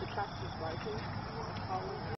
The trust is broken.